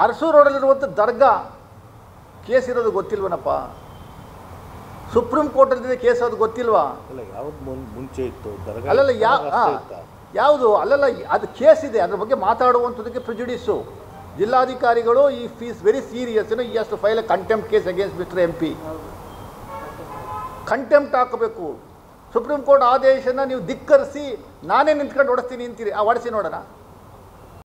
ಅರಸು ರೋಡಲ್ಲಿರುವಂಥ ದರ್ಗಾ case ಇರೋದು ಗೊತ್ತಿಲ್ವನಪ್ಪ? Supreme ಕೋರ್ಟಲ್ಲಿದೆ case ಅದು ಗೊತ್ತಿಲ್ವಾ? ಮುಂಚೆ ಇತ್ತು? ದರ್ಗಾ ಅಲ್ಲಲ್ಲ ಯಾ ಯಾವುದು? ಅಲ್ಲಲ್ಲ ಅದು ಕೇಸ್ ಇದೆ. ಅದ್ರ ಬಗ್ಗೆ ಮಾತಾಡುವಂಥದ್ದಕ್ಕೆ ಪ್ರಿಜುಡಿಸು ಜಿಲ್ಲಾಧಿಕಾರಿಗಳು ಈ ಫೀಸ್ ವೆರಿ ಸೀರಿಯಸ್ ಈ ಅಷ್ಟು file contempt case against mister M P contempt ಹಾಕಬೇಕು. ಸುಪ್ರೀಂ ಕೋರ್ಟ್ ಆದೇಶನ ನೀವು ಧಿಕ್ಕರಿಸಿ ನಾನೇ ನಿಂತ್ಕೊಂಡು ಹೊಡಿಸ್ತೀನಿ ಅಂತೀರಿ. ಆ ಹೊಡಿಸಿ ನೋಡೋಣ.